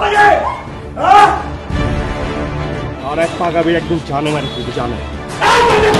और हाँ? एक पागा भी एकदम जाने मारी जाने। हाँ,